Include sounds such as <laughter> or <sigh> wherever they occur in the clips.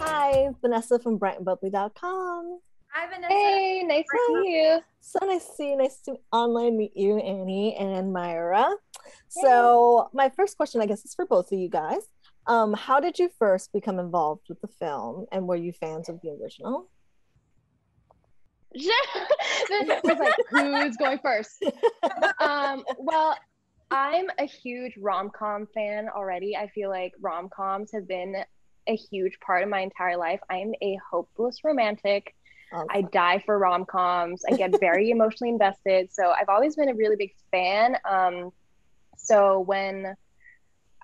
Hi, Vanessa from briteandbubbly.com. Hi, Vanessa. Hey, nice to see you. So nice to see you. Nice to online meet you, Annie and Myra. So, my first question, I guess, is for both of you guys. Um, how did you first become involved with the film, and were you fans of the original? It's like who's going first? Um, well, I'm a huge rom com fan already. I feel like rom coms have been a huge part of my entire life. I'm a hopeless romantic. I die for rom coms. I get very <laughs> emotionally invested. So I've always been a really big fan. Um, so when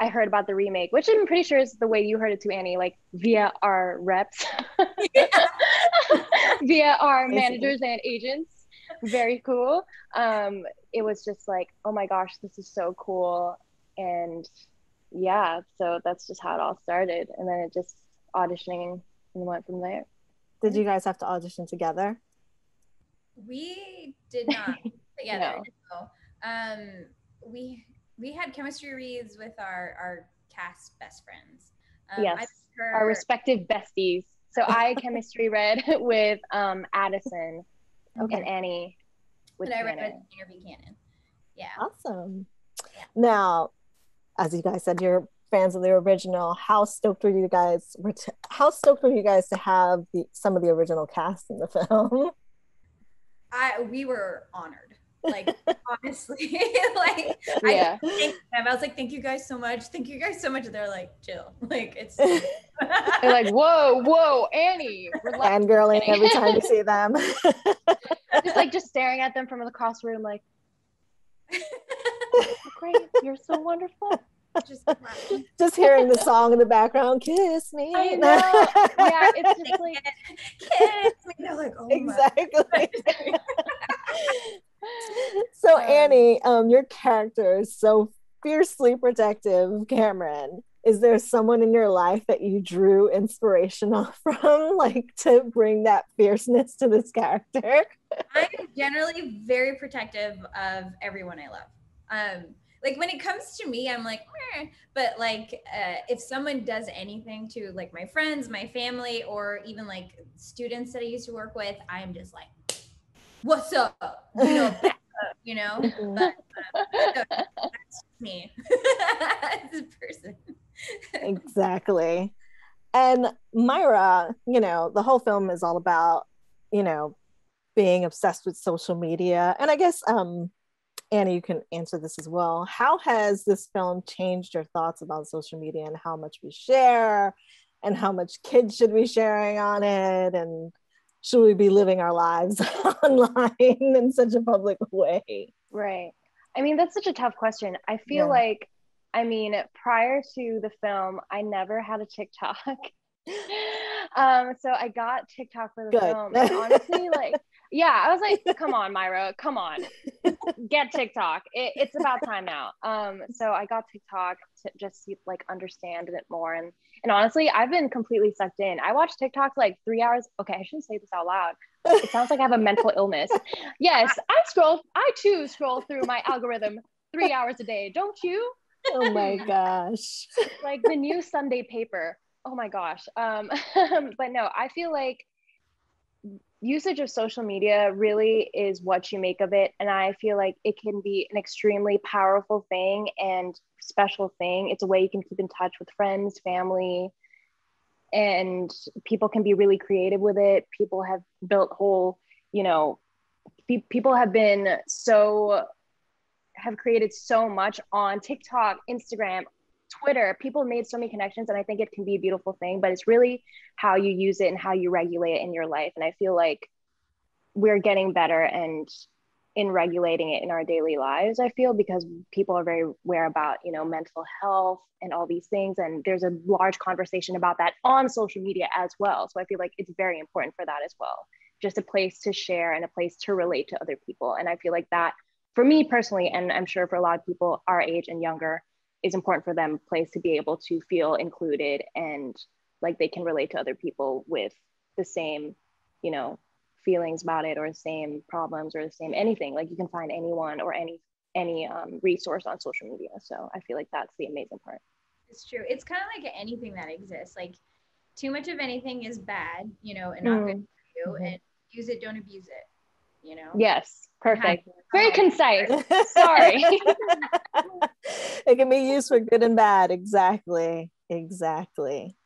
I heard about the remake, which I'm pretty sure is the way you heard it too, Annie, like via our reps, <laughs> via our managers and agents. Very cool. Um, it was just like, oh my gosh, this is so cool. And yeah, so that's just how it all started. And then it just auditioning and went from there. Did you guys have to audition together? We did not <laughs> together. no. Um, we we had chemistry reads with our our cast best friends. Um, yes, her... our respective besties. So I <laughs> chemistry read <laughs> with um, Addison okay. and Annie. With and I read with Tanner Buchanan. Yeah. Awesome. Yeah. Now, as you guys said, you're fans of the original. How stoked were you guys? How stoked were you guys to have the, some of the original cast in the <laughs> film? I we were honored. Like <laughs> honestly, <laughs> like yeah. I, I was like, "Thank you guys so much. Thank you guys so much." They're like, "Chill." <laughs> Like it's. they're like, "Whoa, whoa, Annie." and Fangirling every time you see them. just like just staring at them from across the room, like. Great, you're so wonderful just just hearing the song in the background, kiss me. I know. yeah, it's just like kiss me. They're like, oh exactly. <laughs> so um, Annie, um, your character is so fiercely protective, Cameron. Is there someone in your life that you drew inspiration <laughs> off from, like to bring that fierceness to this character? <laughs> I'm generally very protective of everyone I love. Um, like when it comes to me i'm like Meh. but like uh, if someone does anything to like my friends my family or even like students that i used to work with i'm just like what's up? You know <laughs> up, you know? Mm-hmm. but uh, that's me. <laughs> As a person. Exactly. And myra you know the whole film is all about you know being obsessed with social media. And i guess um Anna, you can answer this as well. How has this film changed your thoughts about social media and how much we share and how much kids should be sharing on it and should we be living our lives <laughs> online in such a public way? Right. I mean, that's such a tough question. I feel yeah. like, I mean, prior to the film, I never had a TikTok. <laughs> um, so I got TikTok for the Good. film. And honestly, like, <laughs> yeah, I was like, come on, Myra, come on, get TikTok. It, it's about time now. Um, so I got TikTok to just see, like understand it more. And and honestly, I've been completely sucked in. I watch TikToks like three hours. Okay, I shouldn't say this out loud. It sounds like I have a mental illness. Yes, I scroll. I too scroll through my algorithm three hours a day. Don't you? Oh my gosh! like the new Sunday paper. Oh my gosh. Um, <laughs> but no, I feel like usage of social media really is what you make of it and i feel like it can be an extremely powerful thing and special thing. It's a way you can keep in touch with friends family and people can be really creative with it. People have built whole you know pe- people have been so have created so much on tiktok instagram Twitter, people made so many connections, and I think it can be a beautiful thing, but it's really how you use it and how you regulate it in your life. And I feel like we're getting better and in regulating it in our daily lives i feel because people are very aware about you know mental health and all these things and there's a large conversation about that on social media as well so i feel like it's very important for that as well just a place to share and a place to relate to other people and i feel like that for me personally and i'm sure for a lot of people our age and younger is important for them place to be able to feel included and like they can relate to other people with the same you know feelings about it or the same problems or the same anything like you can find anyone or any any um, resource on social media. So I feel like that's the amazing part. It's true. It's kind of like anything that exists. Like too much of anything is bad, you know, and not mm. good for you. Mm-hmm. And use it, don't abuse it. You know. Yes, perfect. Very concise. <laughs> Sorry. <laughs> it can be used for good and bad. Exactly. Exactly.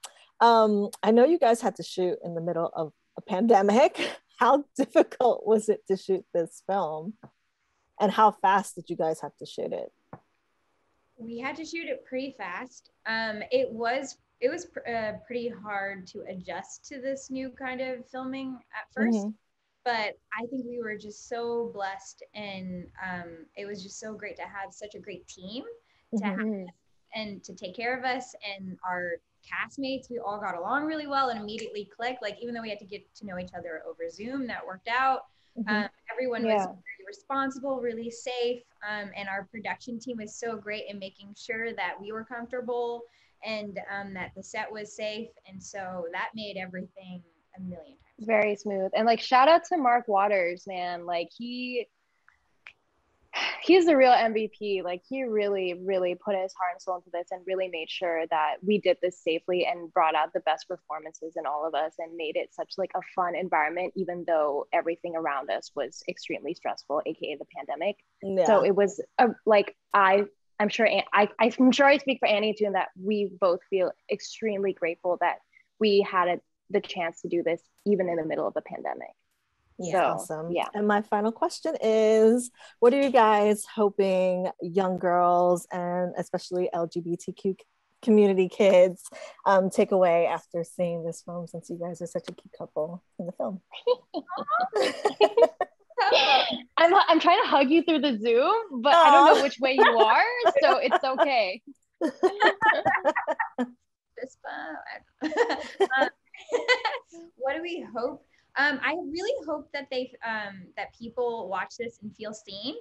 Um, I know you guys had to shoot in the middle of a pandemic. <laughs> How difficult was it to shoot this film? And how fast did you guys have to shoot it? We had to shoot it pretty fast. Um, it was it was uh, pretty hard to adjust to this new kind of filming at 1st mm-hmm. But I think we were just so blessed, and um, it was just so great to have such a great team to mm-hmm. have and to take care of us and our castmates. We all got along really well and immediately clicked. Like even though we had to get to know each other over Zoom, that worked out. Mm-hmm. Um, everyone yeah. was very responsible, really safe, um, and our production team was so great in making sure that we were comfortable and um, that the set was safe. And so that made everything a million times. Very smooth. And like shout out to Mark Waters, man. Like he <sighs> he's the real MVP. Like he really, really put his heart and soul into this and really made sure that we did this safely and brought out the best performances in all of us and made it such like a fun environment, even though everything around us was extremely stressful, aka the pandemic. Yeah. So it was a, like I. I'm sure I, I'm sure I speak for Annie too, in that we both feel extremely grateful that we had a, the chance to do this even in the middle of a pandemic. Yeah, so, awesome. Yeah. And my final question is what are you guys hoping young girls and especially LGBTQ community kids um, take away after seeing this film since you guys are such a cute couple in the film? <laughs> <laughs> I'm, I'm trying to hug you through the Zoom, but Aww. I don't know which way you are, so it's okay. uh, what do we hope? Um, I really hope that they um, that people watch this and feel seen,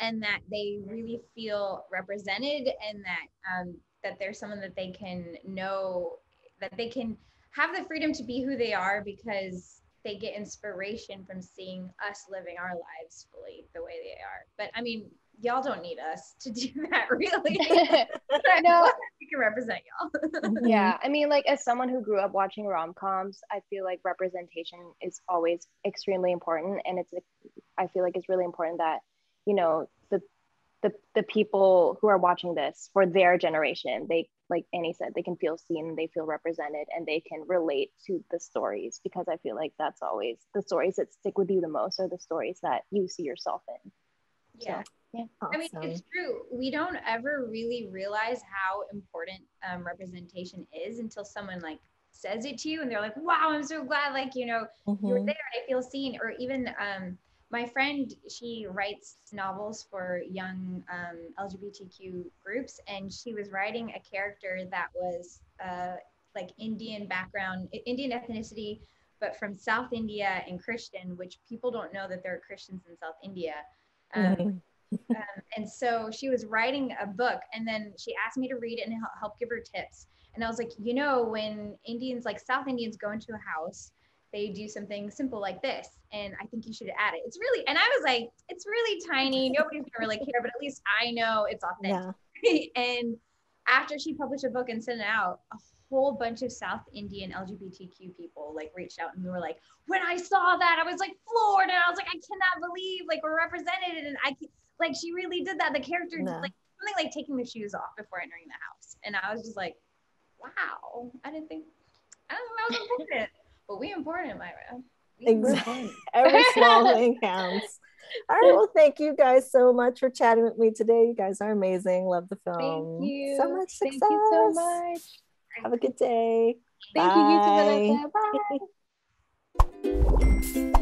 and that they really feel represented, and that um, that there's someone that they can know, that they can have the freedom to be who they are because they get inspiration from seeing us living our lives fully the way they are. But I mean, y'all don't need us to do <laughs> that really. <laughs> no, we can represent y'all. <laughs> yeah. I mean, like as someone who grew up watching rom-coms, I feel like representation is always extremely important. And it's I feel like it's really important that, you know, the the the people who are watching this for their generation, they like Annie said, they can feel seen, they feel represented, and they can relate to the stories because I feel like that's always the stories that stick with you the most are the stories that you see yourself in. Yeah. So. Yeah. Awesome. I mean, it's true. We don't ever really realize how important um, representation is until someone like says it to you and they're like, wow, I'm so glad, like, you know, mm-hmm. you're there I feel seen. Or even um, my friend, she writes novels for young um, LGBTQ groups, and she was writing a character that was uh, like Indian background, Indian ethnicity, but from South India and Christian, which people don't know that there are Christians in South India. Um, mm-hmm <laughs> um, and so she was writing a book and then she asked me to read it and help give her tips and i was like you know when indians like south indians go into a house they do something simple like this and i think you should add it it's really and i was like it's really tiny nobody's gonna really care but at least i know it's authentic yeah. <laughs> and after she published a book and sent it out a whole bunch of South Indian LGBTQ people like reached out and we were like, when I saw that, I was like floored and I was like, I cannot believe like we're represented and I like she really did that. The character no. like something like taking the shoes off before entering the house. And I was just like, wow, I didn't think I don't know that was <laughs> important. But we important, Myra. exactly. <laughs> Every small thing counts. <laughs> All right. Well, thank you guys so much for chatting with me today. You guys are amazing. Love the film. Thank you. So much success. Thank you so much. Have a good day. Thank Bye. you. You too, Bye. <laughs>